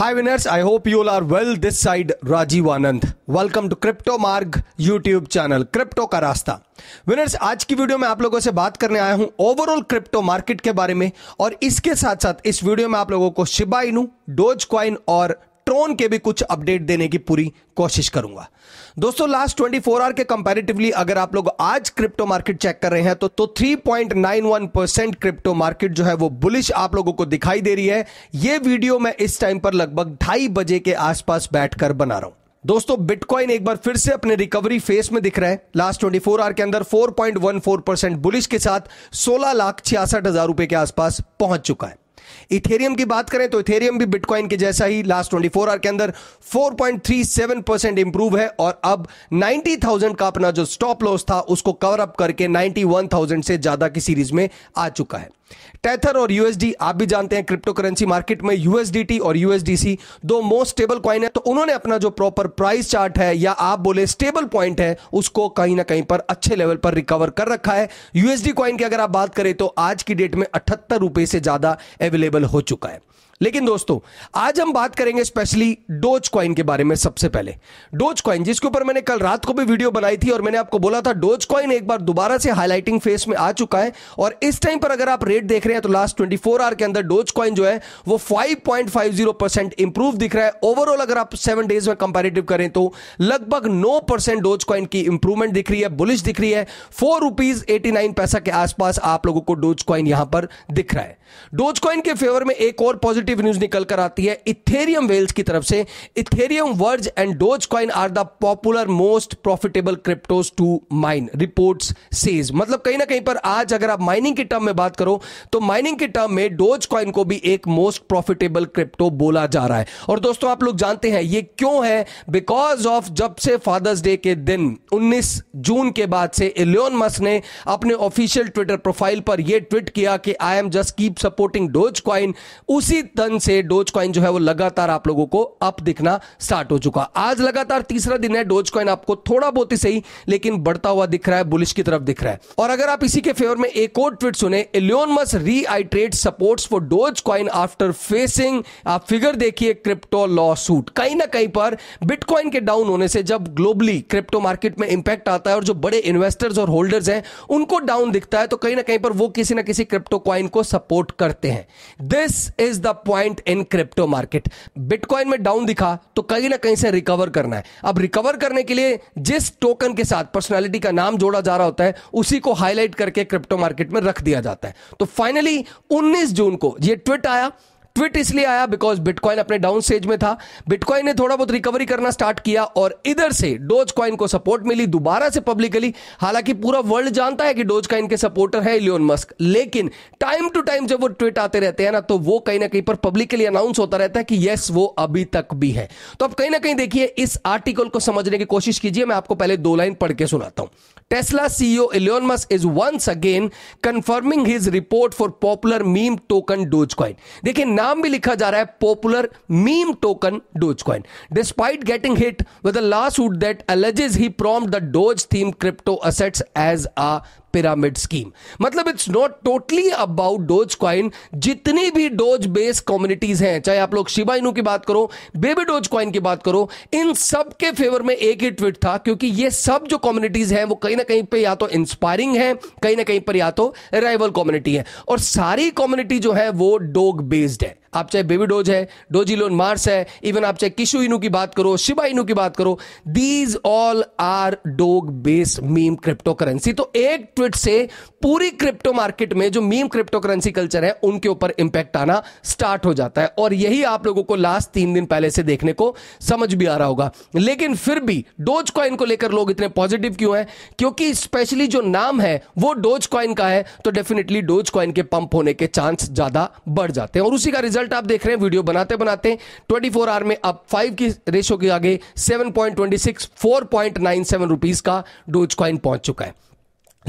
Hi winners, I hope you all are well. This side Rajiv Anand. Welcome to Crypto Marg YouTube crypto का रास्ता winners आज की video में आप लोगों से बात करने आया हूँ ओवरऑल क्रिप्टो मार्केट के बारे में और इसके साथ साथ इस वीडियो में आप लोगों को शिबा इनू डोज क्वाइन और ट्रोन के भी कुछ अपडेट देने की पूरी कोशिश करूँगा। दोस्तों लास्ट 24 फोर आवर के कंपैरेटिवली अगर आप लोग आज क्रिप्टो मार्केट चेक कर रहे हैं तो तो 3.91 परसेंट क्रिप्टो मार्केट जो है वो बुलिश आप लोगों को दिखाई दे रही है। ये वीडियो मैं इस टाइम पर लगभग ढाई बजे के आसपास बैठकर बना रहा हूँ। दोस्तों बिटकॉइन एक बार फिर से अपने रिकवरी फेस में दिख रहा है। लास्ट 24 फोर आवर के अंदर 4.14 परसेंट बुलिश के साथ 16 लाख छियासठ हज़ार रुपए के आसपास पहुँच चुका है। इथेरियम की बात करें तो इथेरियम भी बिटकॉइन के जैसा ही लास्ट 24 आवर के अंदर 4.37 परसेंट इंप्रूव है और अब 90,000 का अपना जो स्टॉप लॉस था उसको कवर अप करके 91,000 से ज़्यादा की सीरीज़ में आ चुका है। टेथर और यूएसडी आप भी जानते हैं क्रिप्टो करेंसी मार्केट में यूएसडीटी और यूएसडीसी दो मोस्ट स्टेबल कॉइन है। तो उन्होंने अपना जो प्रॉपर प्राइस चार्ट है, या आप बोले स्टेबल पॉइंट है, उसको कहीं ना कहीं पर अच्छे लेवल पर रिकवर कर रखा है। यूएसडी कॉइन की अगर आप बात करें तो आज की डेट में अठहत्तर रुपए से ज़्यादा अवेलेबल हो चुका है। लेकिन दोस्तों, आज हम बात करेंगे स्पेशली डोज कॉइन के बारे में सबसे पहले। डोज कॉइन जिसके ऊपर मैंने कल रात को भी वीडियो बनाई थी और मैंने आपको बोला था डोज कॉइन एक बार दोबारा से हाईलाइटिंग फेस में आ चुका है और इस टाइम पर अगर आप रेट देख रहे हैं तो लास्ट 24 आवर के अंदर डोज कॉइन जो है, वो 5.50 परसेंट इंप्रूव दिख रहा है। ओवरऑल अगर आप सेवन डेज़ में कंपेरेटिव करें तो लगभग नौ परसेंट डोज कॉइन की इंप्रूवमेंट दिख रही है बुलिश दिख रही है। फोर रुपीज़ एटी नाइन पैसा के आसपास आप लोगों को डोज कॉइन यहाँ पर दिख रहा है। डोज कॉइन के फेवर में एक और पॉजिटिव न्यूज़ निकल कर आती है इथेरियम वेल्स की तरफ़ से। Ethereum Verge and doge coin are the popular most profitable cryptos to mine reports says मतलब कहीं ना कहीं पर आज अगर आप माइनिंग के टर्म में बात करो तो माइनिंग के टर्म में डोज कॉइन को भी एक मोस्ट प्रॉफिटेबल क्रिप्टो बोला जा रहा है। और दोस्तों, आप लोग जानते हैं, ये क्यों है? बिकॉज़ ऑफ़ जब से फादर्स डे के दिन 19 जून के बाद से इलियोन मस ने अपने ऑफिशियल ट्विटर प्रोफ़ाइल पर यह ट्वीट किया कि I am just keep supporting doge coin उसी तन से डोज क्वाइन जो है वो लगातार आप लोगों को अप दिखना स्टार्ट हो चुका। आज लगातार तीसरा दिन है डोज क्वाइन आपको थोड़ा बहुत ही सही, लेकिन बढ़ता हुआ दिख रहा है, बुलिश की तरफ़ दिख रहा है। और अगर आप इसी के फेवर में एक और ट्वीट सुने Elon Musk reiterates supports for doge coin after facing, आप फिगर देखिए क्रिप्टो लॉ सूट कहीं ना कहीं पर बिटकॉइन के डाउन होने से जब ग्लोबली क्रिप्टो मार्केट में इंपैक्ट आता है और जो बड़े इन्वेस्टर्स और होल्डर्स हैं, उनको डाउन दिखता है तो कहीं ना कहीं पर वो किसी ना किसी क्रिप्टो क्वाइन को सपोर्ट सपोर्ट करते हैं। This is the point in crypto market bitcoin में डाउन दिखा तो कहीं ना कहीं से रिकवर करना है। अब रिकवर करने के लिए जिस टोकन के साथ पर्सनैलिटी का नाम जोड़ा जा रहा होता है, उसी को हाईलाइट करके क्रिप्टो मार्केट में रख दिया जाता है। तो फाइनली 19 जून को ये ट्विट आया ट्विट इसलिए आया बिकॉज़ बिटकॉइन अपने डाउन स्टेज में था। बिटकॉइन ने थोड़ा बहुत रिकवरी करना स्टार्ट किया और इधर से डोज कॉइन को सपोर्ट मिली दोबारा से पब्लिकली हालाँकि पूरा वर्ल्ड जानता है कि डोज कॉइन के सपोर्टर है लियोन मस्क लेकिन टाइम टू टाइम जब वो ट्वीट आते रहते हैं ना तो वो कहीं ना कहीं पर पब्लिकली अनाउंस होता रहता है कि यस वो अभी तक भी है। तो अब कहीं ना कहीं देखिए, इस आर्टिकल को समझने की कोशिश कीजिए। मैं आपको पहले दो लाइन पढ़ के सुनाता हूँ। Tesla CEO Elon Musk is once again confirming his report for popular meme token doge coin देखिए नाम भी लिखा जा रहा है popular meme token doge coin despite getting hit with a last that alleges he prom the doge theme crypto assets as a pyramid scheme मतलब it's not totally about doge coin जितनी भी डोज बेस्ड कम्युनिटीज हैं, चाहे आप लोग Shiba Inu की बात करो बेबी डोज क्वाइन की बात करो, इन सब के फेवर में एक ही ट्वीट था, क्योंकि ये सब जो कम्युनिटीज हैं, वो कहीं ना कहीं पे या तो इंस्पायरिंग है, कहीं ना कहीं पर या तो राइवल कम्युनिटी है। और सारी कम्युनिटी जो है, वो डोग बेस्ड है। आप चाहे बेबी डोज है डोजिलोन मार्स है इवन आप चाहे किशु इनू की बात करो, शिबा इनू की बात करो these all are dog base meme crypto currency तो एक ट्वीट से पूरी क्रिप्टो मार्केट में जो मीम क्रिप्टो करेंसी कल्चर है, उनके ऊपर इंपैक्ट आना स्टार्ट हो जाता है। और यही आप लोगों को लास्ट तीन दिन पहले से देखने को समझ भी आ रहा होगा। लेकिन फिर भी डोज कॉइन को लेकर लोग इतने पॉजिटिव क्यों हैं? क्योंकि स्पेशली जो नाम है, वो डोज कॉइन का है तो डेफिनेटली डोज कॉइन के पंप होने के चांस ज़्यादा बढ़ जाते हैं। और उसी का रिज़ल्ट रिज़ल्ट आप देख रहे हैं, वीडियो बनाते बनाते 24 आवर में अब 5 की रेशो के आगे 7.26 4.97 रुपीस का डोज कॉइन पहुँच चुका है।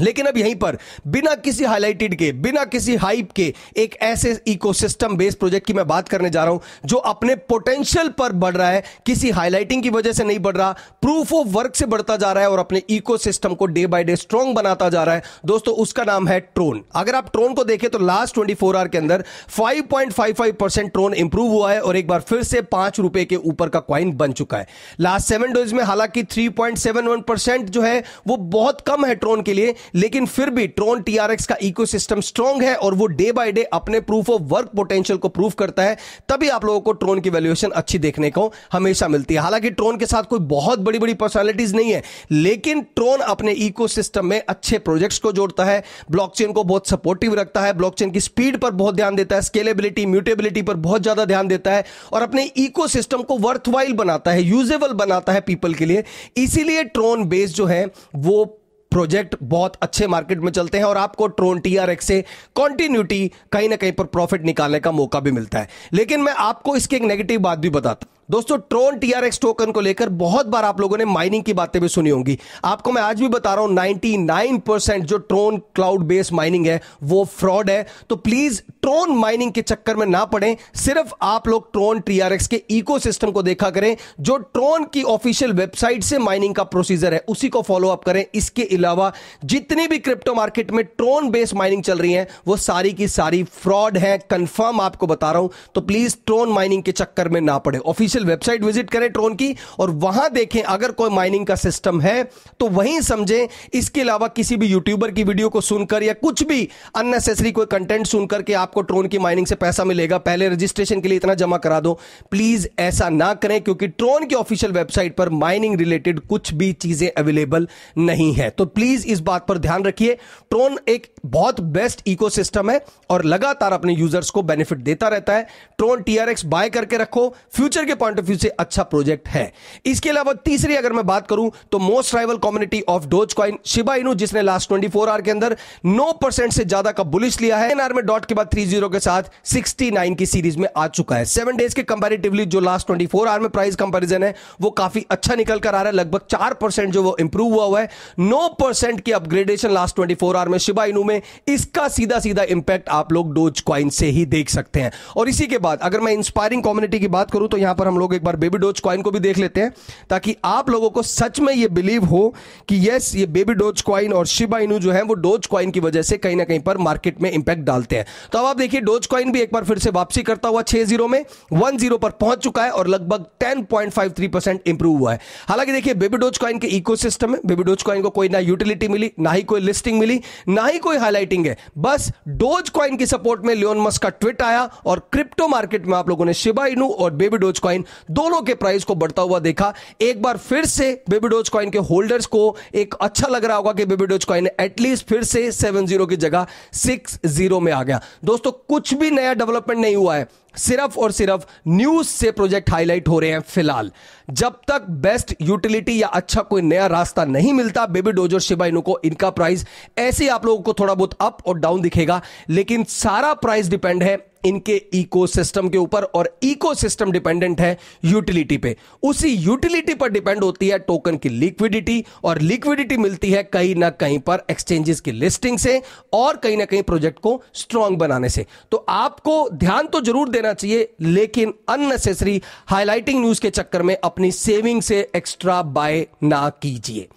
लेकिन अब यहीं पर, बिना किसी हाईलाइटेड के, बिना किसी हाइप के, एक ऐसे इकोसिस्टम बेस्ड प्रोजेक्ट की मैं बात करने जा रहा हूँ, जो अपने पोटेंशियल पर बढ़ रहा है, किसी हाईलाइटिंग की वजह से नहीं बढ़ रहा प्रूफ ऑफ़ वर्क से बढ़ता जा रहा है और अपने इकोसिस्टम को डे बाय डे स्ट्रॉन्ग बनाता जा रहा है। दोस्तों, उसका नाम है ट्रोन अगर आप ट्रोन को देखें तो लास्ट ट्वेंटी आवर के अंदर फाइव ट्रोन इंप्रूव हुआ है और एक बार फिर से पाँच रुपए के ऊपर का क्वाइन बन चुका है। लास्ट सेवन डेज़ में हालाँकि थ्री जो है, वो बहुत कम है ट्रोन के लिए लेकिन फिर भी ट्रोन टीआरएक्स का इकोसिस्टम स्ट्रांग है और वो डे बाय डे अपने प्रूफ ऑफ़ वर्क पोटेंशियल को प्रूफ करता है, तभी आप लोगों को ट्रोन की वैल्यूएशन अच्छी देखने को हमेशा मिलती है। हालाँकि ट्रोन के साथ कोई बहुत बड़ी बड़ी पर्सनैलिटीज नहीं है, लेकिन ट्रोन अपने इकोसिस्टम में अच्छे प्रोजेक्ट्स को जोड़ता है ब्लॉकचेन को बहुत सपोर्टिव रखता है ब्लॉकचेन की स्पीड पर बहुत ध्यान देता है स्केलेबिलिटी म्यूटेबिलिटी पर बहुत ज़्यादा ध्यान देता है और अपने इकोसिस्टम को वर्थवाइल बनाता है यूजेबल बनाता है पीपल के लिए। इसीलिए ट्रोन बेस जो है, वो प्रोजेक्ट बहुत अच्छे मार्केट में चलते हैं और आपको ट्रोन टीआरएक्स से कॉन्टिन्यूटी कहीं ना कहीं पर प्रॉफिट निकालने का मौका भी मिलता है। लेकिन मैं आपको इसकी एक नेगेटिव बात भी बताता दोस्तों ट्रोन टीआरएक्स टोकन को लेकर बहुत बार आप लोगों ने माइनिंग की बातें भी सुनी होंगी। आपको मैं आज भी बता रहा हूँ 99 परसेंट जो ट्रोन क्लाउड बेस्ड माइनिंग है, वो फ्रॉड है। तो प्लीज़ ट्रोन माइनिंग के चक्कर में ना पड़े। सिर्फ़ आप लोग ट्रोन टीआरएक्स के इकोसिस्टम को देखा करें। जो ट्रोन की ऑफिशियल वेबसाइट से माइनिंग का प्रोसीजर है, उसी को फॉलो अप करें। इसके अलावा, जितनी भी क्रिप्टो मार्केट में ट्रोन बेस्ड माइनिंग चल रही है, वो सारी की सारी फ्रॉड है। कंफर्म आपको बता रहा हूँ। तो प्लीज़ ट्रोन माइनिंग के चक्कर में ना पड़े। ऑफिशियल ऑफिशियल वेबसाइट विज़िट करें ट्रोन की और वहाँ देखें अगर कोई माइनिंग का सिस्टम है तो वहीं समझें। इसके अलावा किसी भी यूट्यूबर की वीडियो को सुनकर या कुछ भी अननेसेसरी कोई कंटेंट सुनकर के आपको ट्रोन की माइनिंग से पैसा मिलेगा, पहले रजिस्ट्रेशन के लिए इतना जमा करा दो। प्लीज़ ऐसा ना करें क्योंकि ट्रोन की ऑफिशियल वेबसाइट पर माइनिंग रिलेटेड कुछ भी चीज़ें अवेलेबल नहीं है। तो प्लीज़ इस बात पर ध्यान रखिए। ट्रोन एक बहुत बेस्ट इकोसिस्टम है और लगातार अपने यूज़र्स को बेनिफिट देता रहता है। ट्रोन टीआरएक्स बाय करके रखो। फ्यूचर के पॉइंट ऑफ़ व्यू से अच्छा प्रोजेक्ट है। इसके अलावा तीसरी अगर मैं बात करूँ तो most rival community of Doge coin Shiba Inu जिसने लास्ट 24 आवर के अंदर 9 परसेंट से ज़्यादा का बुलिश लिया है। एनआर में डॉट के बाद 30 के साथ 69 की सीरीज़ में आ चुका है। सेवन डेज़ के कंपेरेटिवली जो लास्ट 24 आवर में प्राइस कंपेरिजन है, वो काफ़ी अच्छा निकल कर आ रहा है। लगभग चार परसेंट जो वो इंप्रूव हुआ हुआ है। नौ परसेंट की upgradation last twenty four hour में शिबा इनू में, इसका सीधा सीधा इंपैक्ट आप लोग डोज क्वाइन से ही देख सकते हैं। और इसी के बाद, अगर मैं इंस्पायरिंग कम्युनिटी की बात करूँ तो यहाँ पर हम लोग एक बार बेबी डोज क्वाइन को भी देख लेते हैं, ताकि आप लोगों को सच में ये बिलीव हो कि यस ये बेबी डोज क्वाइन और शिबा इनू जो है, वो डोज क्वाइन की वजह से कहीं ना कहीं पर मार्केट में इंपैक्ट डालते हैं। तो अब आप देखिए डोज क्वाइन भी एक बार फिर से वापसी करता हुआ छह ज़ीरो में वन ज़ीरो पर पहुँच चुका है और लगभग ten point five three percent improve हुआ है। हालाँकि देखिए बेबी डोज क्वाइन के इको में बेबी डोज क्वाइन को कोई ना यूटिलिटी मिली, ना ही कोई लिस्टिंग मिली, ना ही कोई हाईलाइटिंग है। बस डोज क्वाइन की सपोर्ट में लियोन मस्क का ट्विट आया और क्रिप्टो मार्केट में आप लोगों ने शिबा इनू और बेबी डोज क्वाइन दोनों के प्राइस को बढ़ता हुआ देखा। एक बार फिर से बेबी डोज कॉइन के होल्डर्स को एक अच्छा लग रहा होगा कि बेबी डोज कॉइन एटलीस्ट फिर से सेवन ज़ीरो की जगह सिक्स ज़ीरो में आ गया। दोस्तों, कुछ भी नया डेवलपमेंट नहीं हुआ है। सिर्फ़ और सिर्फ़ न्यूज़ से प्रोजेक्ट हाईलाइट हो रहे हैं फ़िलहाल। जब तक बेस्ट यूटिलिटी या अच्छा कोई नया रास्ता नहीं मिलता, बेबी डोजर शिबाइनो को इनका प्राइस ऐसे आप लोगों को थोड़ा बहुत अप और डाउन दिखेगा, लेकिन सारा प्राइस डिपेंड है इनके इकोसिस्टम के ऊपर और इकोसिस्टम डिपेंडेंट है यूटिलिटी पे। उसी यूटिलिटी पर डिपेंड होती है टोकन की लिक्विडिटी और लिक्विडिटी मिलती है कहीं ना कहीं पर एक्सचेंजेस की लिस्टिंग से और कहीं ना कहीं प्रोजेक्ट को स्ट्रांग बनाने से। तो आपको ध्यान तो ज़रूर देना चाहिए, लेकिन अननेसेसरी हाईलाइटिंग न्यूज़ के चक्कर में अपनी सेविंग से एक्स्ट्रा बाय ना कीजिए।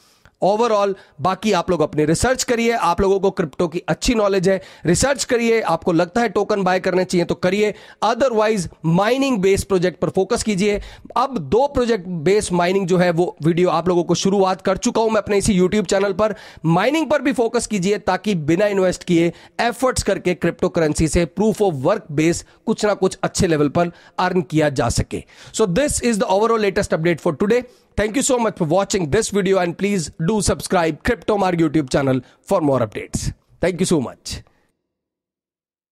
ओवरऑल बाकी आप लोग अपने रिसर्च करिए। आप लोगों को क्रिप्टो की अच्छी नॉलेज है। रिसर्च करिए। आपको लगता है टोकन बाय करने चाहिए तो करिए। अदरवाइज़ माइनिंग बेस्ड प्रोजेक्ट पर फोकस कीजिए। अब दो प्रोजेक्ट बेस्ड माइनिंग जो है, वो वीडियो आप लोगों को शुरुआत कर चुका हूँ मैं अपने इसी यूट्यूब चैनल पर। माइनिंग पर भी फोकस कीजिए ताकि बिना इन्वेस्ट किए एफर्ट्स करके क्रिप्टो करेंसी से प्रूफ ऑफ़ वर्क बेस कुछ ना कुछ अच्छे लेवल पर अर्न किया जा सके। So this is the overall latest update for today Thank you so much for watching this video and please do subscribe CryptoMark YouTube channel for more updates. Thank you so much.